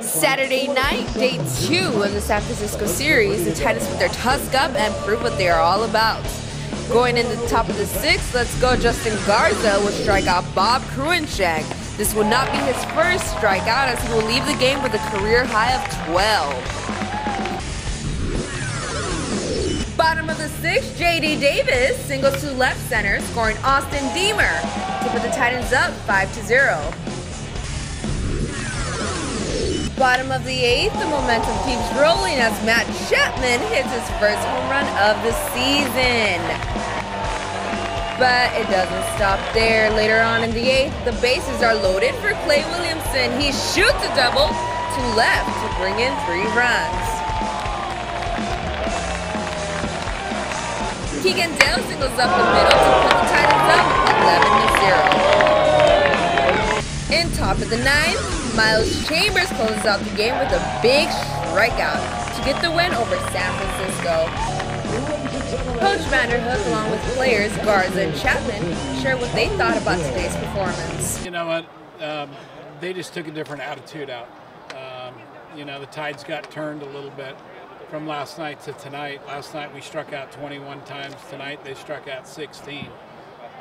Saturday night, day two of the San Francisco series, the Titans put their tusk up and prove what they are all about. Going in the top of the sixth, let's go Justin Garza will strike out Bob Kruinshank. This will not be his first strikeout as he will leave the game with a career high of 12. Bottom of the sixth, J.D. Davis singles to left center, scoring Austin Diemer to put the Titans up 5 to 0. Bottom of the eighth, the momentum keeps rolling as Matt Chapman hits his first home run of the season. But it doesn't stop there. Later on in the eighth, the bases are loaded for Clay Williamson. He shoots a double to left to bring in three runs. Keegan Dale singles up the middle to put the Titans up 11 0. In top of the ninth, Miles Chambers closes out the game with a big strikeout to get the win over San Francisco. Coach Vanderhook, along with players Garza and Chapman, share what they thought about today's performance. You know what? Um, they just took a different attitude out. Um, you know, the tides got turned a little bit from last night to tonight. Last night we struck out 21 times. Tonight they struck out 16.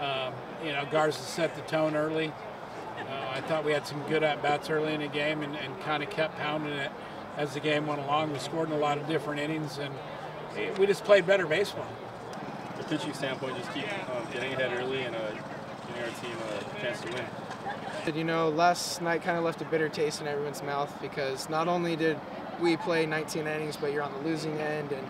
Um, you know, Garza set the tone early. Uh, I thought we had some good at bats early in the game and, and kind of kept pounding it as the game went along. We scored in a lot of different innings and it, we just played better baseball. The pitching standpoint, just keep um, getting ahead early and uh, giving our team a chance to win. You know, last night kind of left a bitter taste in everyone's mouth because not only did we play 19 innings, but you're on the losing end and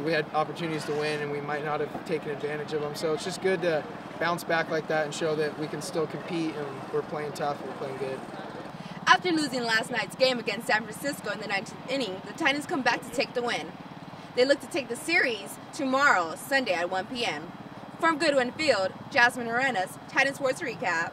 we had opportunities to win and we might not have taken advantage of them. So it's just good to bounce back like that and show that we can still compete and we're playing tough, we're playing good. After losing last night's game against San Francisco in the 19th inning, the Titans come back to take the win. They look to take the series tomorrow, Sunday at 1 p.m. From Goodwin Field, Jasmine Arenas, Titan Sports Recap.